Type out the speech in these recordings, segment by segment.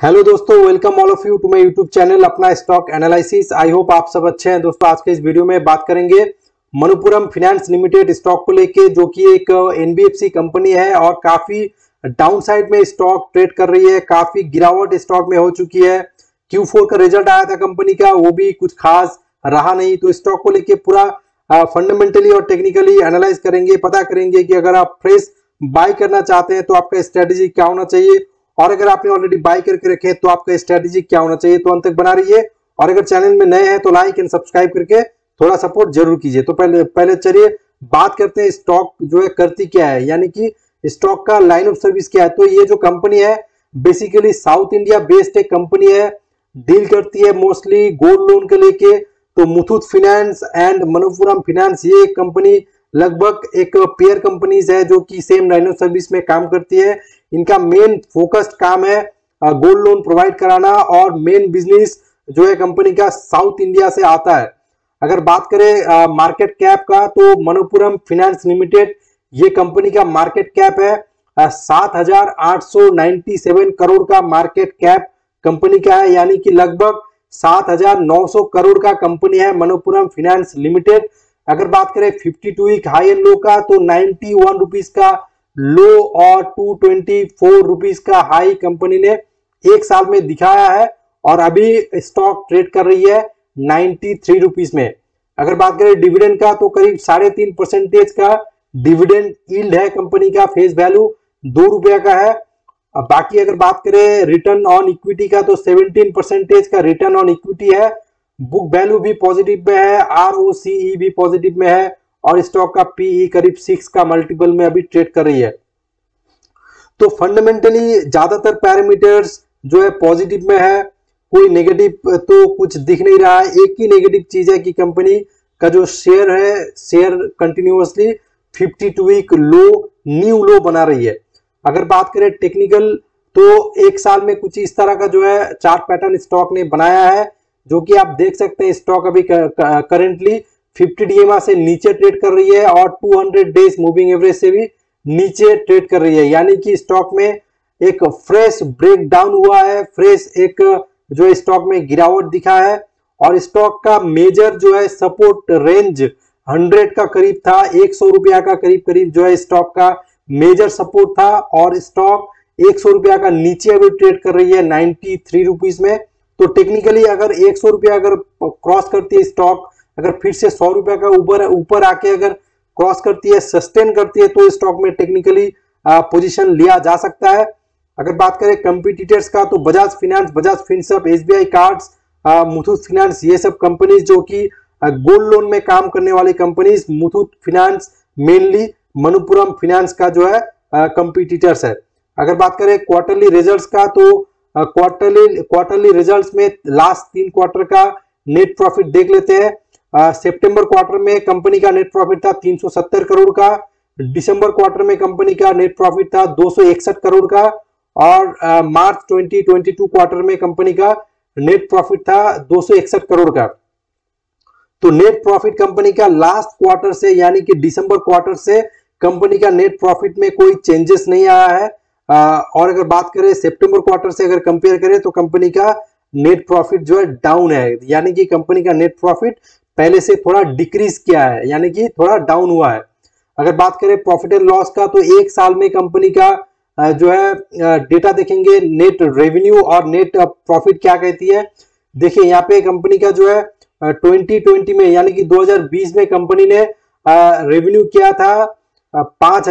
Hello दोस्तों welcome all of you to my YouTube channel अपना stock analysis I hope आप सब अच्छे हैं। दोस्तों, आज के इस वीडियो में बात करेंगे मनुपुरम फिनेंस लिमिटेड स्टॉक को लेके, जो कि एक एनबीएफसी कंपनी है और काफ़ी डाउन साइड में स्टॉक ट्रेड कर रही है। काफ़ी गिरावट स्टॉक में हो चुकी है। क्यू का रिज़ल्ट आया था कंपनी का, वो भी कुछ खास रहा नहीं। तो स्टॉक को लेके पूरा फंडामेंटली और टेक्निकली एनालाइज करेंगे। पता करेंगे कि अगर आप फ्रेश बाय करना चाहते हैं तो आपका स्ट्रेटेजी क्या होना चाहिए? और अगर आपने ऑलरेडी बाय करके रखे तो आपका स्ट्रेटेजी क्या होना चाहिए तो अंत तक बना रही है और अगर चैनल में नए हैं तो लाइक एंड सब्सक्राइब करके थोड़ा सपोर्ट ज़रूर कीजिए। तो पहले पहले चलिए, बात करते हैं स्टॉक जो है, करती क्या है। यानी कि स्टॉक का लाइन ऑफ़ सर्विस क्या है? तो ये जो कंपनी है बेसिकली साउथ इंडिया बेस्ड एक कंपनी है। डील करती है मोस्टली गोल्ड लोन के लेके। तो Muthoot Finance and Manappuram Finance ये कंपनी लगभग एक पेयर कंपनीज़ है जो कि सेम ऑफ़ सर्विस में काम करती है। इनका मेन फोकस्ड काम है गोल्ड लोन प्रोवाइड कराना और मेन बिज़नेस जो है कंपनी का साउथ इंडिया से आता है। अगर बात करें मार्केट कैप का तो मनोपुरम फिनेंस लिमिटेड ये कंपनी का मार्केट कैप है। सात हज़ार आठ सौ नाइन्टी सेवन करोड़ का मार्केट कैप कंपनी का है, यानी कि लगभग सात हज़ार नौ सौ करोड़ का कंपनी है मनोपुरम फिनेंस लिमिटेड अगर बात करें 52 वीक हाई एंड लो का तो 91 रुपीस का लो और 224 रुपीस का हाई कंपनी ने एक साल में दिखाया है और अभी स्टॉक ट्रेड कर रही है 93 रुपीस में। अगर बात करें डिविडेंड का तो करीब साढ़े तीन परसेंटेज का डिविडेंड ईल्ड है कंपनी का फेस वैल्यू दो रुपया का है। बाकी अगर बात करें रिटर्न ऑन इक्विटी का तो 17 परसेंटेज का रिटर्न ऑन इक्विटी है। बुक वैल्यू भी पॉजिटिव में है आर ओ सी ई भी पॉजिटिव में है और स्टॉक का पीई e करीब सिक्स का मल्टीपल में अभी ट्रेड कर रही है। तो फंडामेंटली ज़्यादातर पैरामीटर्स जो है पॉजिटिव में है, कोई नेगेटिव तो कुछ दिख नहीं रहा है। एक ही नेगेटिव चीज़ है कि कंपनी का जो शेयर है share continuously 52 week low new low बना रही है। अगर बात करें टेक्निकल तो एक साल में कुछ इस तरह का जो है चार्ट पैटर्न स्टॉक ने बनाया है। जो कि आप देख सकते हैं स्टॉक अभी करेंटली 50 डीएमआ से नीचे ट्रेड कर रही है और 200 डेज़ मूविंग एवरेज से भी नीचे ट्रेड कर रही है। यानी कि स्टॉक में एक फ्रेश ब्रेक डाउन हुआ है। फ्रेश एक जो स्टॉक में गिरावट दिखा है और स्टॉक का मेजर जो है सपोर्ट रेंज 100 का करीब था। एक सौ रुपया का करीब करीब जो है स्टॉक का मेजर सपोर्ट था और स्टॉक एक सौ रुपया का नीचे अभी ट्रेड कर रही है। नाइन्टी थ्री में। तो टेक्निकली अगर एक सौ रुपया अगर क्रॉस करती है स्टॉक अगर फिर से सौ रुपया का ऊपर ऊपर आके अगर क्रॉस करती है सस्टेन करती है तो स्टॉक में टेक्निकली पोजीशन लिया जा सकता है। अगर बात करें कंपिटिटर्स का तो Bajaj Finance Bajaj Finserv S B cards Muthoot Finance ये सब कंपनीज़ जो कि गोल्ड लोन में काम करने वाली companies Muthoot Finance mainly Manappuram Finance का जो है कंपिटिटर्स है। अगर बात करें क्वार्टरली रिजल्ट्स का तो क्वार्टरली क्वार्टरली रिजल्ट्स में लास्ट तीन क्वार्टर का नेट प्रॉफिट देख लेते हैं। सितंबर क्वार्टर में कंपनी का नेट प्रॉफिट था 370 करोड़ का। दिसंबर क्वार्टर में कंपनी का नेट प्रॉफिट था दो सौ इकसठ करोड़ का। और मार्च 2022 क्वार्टर में कंपनी का नेट प्रॉफिट था दो सौ इकसठ करोड़ का। तो नेट प्रॉफिट कंपनी का लास्ट क्वार्टर से, यानी कि दिसंबर क्वार्टर से कंपनी का नेट प्रॉफिट में कोई चेंजेस नहीं आया है। और अगर बात करें सितंबर क्वार्टर से अगर कंपेयर करें तो कंपनी का नेट प्रॉफिट जो है डाउन है। यानी कि कंपनी का नेट प्रॉफिट पहले से थोड़ा डिक्रीज किया है, यानी कि थोड़ा डाउन हुआ है। अगर बात करें प्रॉफिट एंड लॉस का तो एक साल में कंपनी का जो है डेटा देखेंगे नेट रेवेन्यू और नेट प्रॉफिट क्या कहती है? देखिए, यहाँ पे कंपनी का जो है 2020 में, यानी कि 2020 में कंपनी ने रेवेन्यू किया था पाँच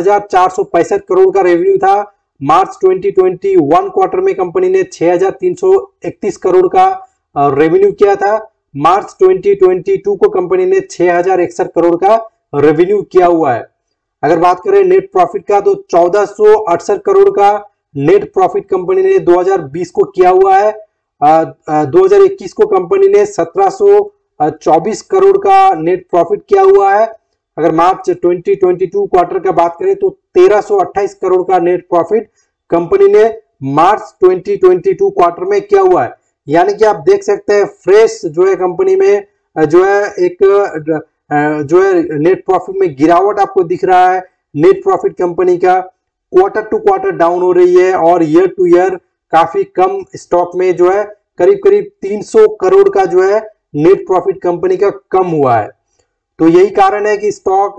करोड़ का रेवेन्यू था। मार्च 2021 क्वार्टर में कंपनी ने 6,331 करोड़ का रेवेन्यू किया था। मार्च 2022 को कंपनी ने छह करोड़ का रेवेन्यू किया हुआ है। अगर बात करें नेट प्रॉफिट का तो चौदह करोड़ का नेट प्रॉफिट कंपनी ने 2020 को किया हुआ है। आ, आ, 2021 को कंपनी ने 1724 करोड़ का नेट प्रॉफिट किया हुआ है। अगर मार्च 2022 क्वार्टर का बात करें तो 1328 करोड़ का नेट प्रॉफिट कंपनी ने मार्च 2022 क्वार्टर में किया हुआ है। यानी कि आप देख सकते हैं, फ्रेश जो है कंपनी में, जो है एक जो है नेट प्रॉफिट में गिरावट आपको दिख रहा है नेट प्रॉफिट कंपनी का। क्वार्टर टू क्वार्टर डाउन हो रही है और ईयर टू ईयर काफ़ी कम स्टॉक में जो है करीब करीब 300 करोड़ का जो है नेट प्रॉफिट कंपनी का कम हुआ है। तो यही कारण है कि स्टॉक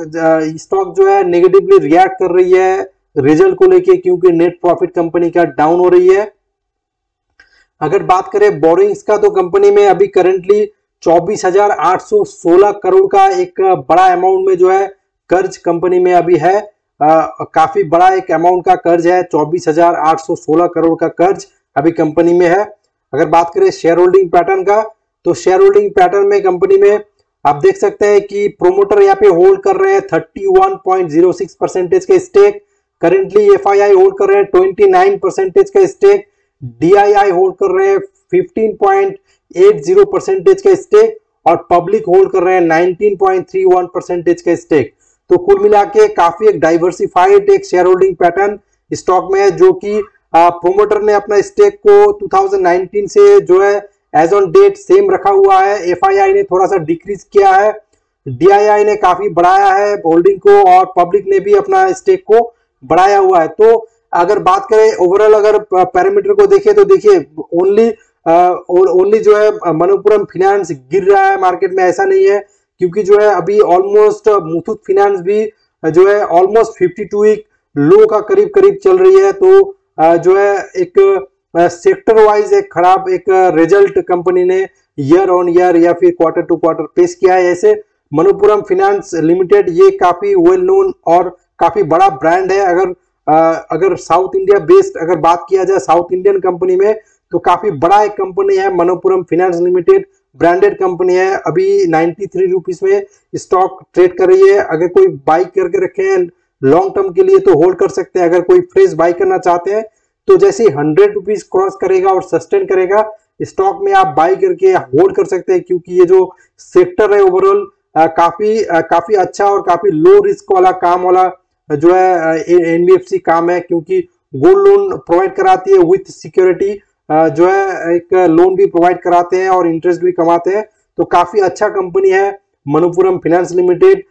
स्टॉक जो है नेगेटिवली रिएक्ट कर रही है रिज़ल्ट को लेके क्योंकि नेट प्रॉफिट कंपनी का डाउन हो रही है। अगर बात करें बोरिंग्स का तो कंपनी में अभी करंटली 24,816 करोड़ का एक बड़ा अमाउंट में जो है कर्ज कंपनी में अभी है। आ, काफ़ी बड़ा एक अमाउंट का कर्ज है 24,816 करोड़ का कर्ज अभी कंपनी में है। अगर बात करें शेयर होल्डिंग पैटर्न का तो शेयर होल्डिंग पैटर्न में कंपनी में आप देख सकते हैं कि प्रोमोटर यहाँ पे होल्ड कर रहे हैं 31.06 परसेंटेज के स्टेक करेंटली एफ़ होल्ड कर रहे हैं 29 परसेंटेज का स्टेक डीआईआई होल्ड कर रहे हैं 15.80 परसेंटेज का स्टेक और पब्लिक होल्ड कर रहे हैं 19.31 परसेंटेज का स्टेक तो कुल मिला के काफ़ी एक डाइवर्सिफाइड एक शेयर होल्डिंग पैटर्न स्टॉक में है, जो कि प्रोमोटर ने अपना स्टेक को 2019 से जो है एज ऑन डेट सेम रखा हुआ है। एफ़ ने थोड़ा सा डिक्रीज किया है। डीआईआई ने काफ़ी बढ़ाया है। होल्डिंग को और पब्लिक ने भी अपना स्टेक को बढ़ाया हुआ है। तो अगर बात करें ओवरऑल अगर पैरामीटर को देखें तो देखिए ओनली ओनली जो है मनोपुरम फिनेंस गिर रहा है मार्केट में। ऐसा नहीं है, क्योंकि जो है, अभी ऑलमोस्ट मुथुत फिनेंस भी, जो है ऑलमोस्ट 52 वीक लो का करीब करीब चल रही है। तो जो है, एक सेक्टर वाइज एक खराब एक रिज़ल्ट कंपनी ने ईयर ऑन ईयर या फिर क्वार्टर टू क्वार्टर पेश किया है ऐसे। मनोपुरम फिनेंस लिमिटेड ये काफ़ी वेल नोन और काफ़ी बड़ा ब्रांड है। अगर आ, अगर साउथ इंडिया बेस्ड अगर बात किया जाए साउथ इंडियन कंपनी में तो काफ़ी बड़ा एक कंपनी है। Manappuram Finance Limited branded company है। अभी नाइन्टी थ्री रुपीज़ में स्टॉक ट्रेड कर रही है। अगर कोई बाई करके रखे हैं लॉन्ग टर्म के लिए तो होल्ड कर सकते हैं। अगर कोई फ्रेश बाई करना चाहते हैं तो जैसे हंड्रेड रुपीज़ क्रॉस करेगा और सस्टेन करेगा स्टॉक में आप बाई करके होल्ड कर सकते हैं क्योंकि ये जो सेक्टर है ओवरऑल काफ़ी आ, काफ़ी अच्छा और काफ़ी लो रिस्क वाला काम वाला जो है एनबीएफसी काम है क्योंकि गोल्ड लोन प्रोवाइड कराती है विथ सिक्योरिटी जो है एक लोन भी प्रोवाइड कराते हैं और इंटरेस्ट भी कमाते हैं। तो काफ़ी अच्छा कंपनी है मनुपुरम फाइनेंस लिमिटेड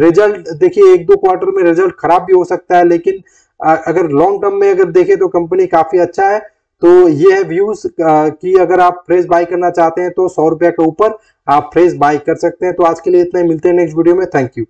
रिज़ल्ट देखिए एक दो क्वार्टर में रिज़ल्ट खराब भी हो सकता है लेकिन अगर लॉन्ग टर्म में अगर देखें तो कंपनी काफ़ी अच्छा है। तो ये है व्यूज़ कि अगर आप फ्रेश बाय करना चाहते हैं तो सौ रुपया के ऊपर आप फ्रेश बाय कर सकते हैं। तो आज के लिए इतना ही। मिलते हैं नेक्स्ट वीडियो में। Thank you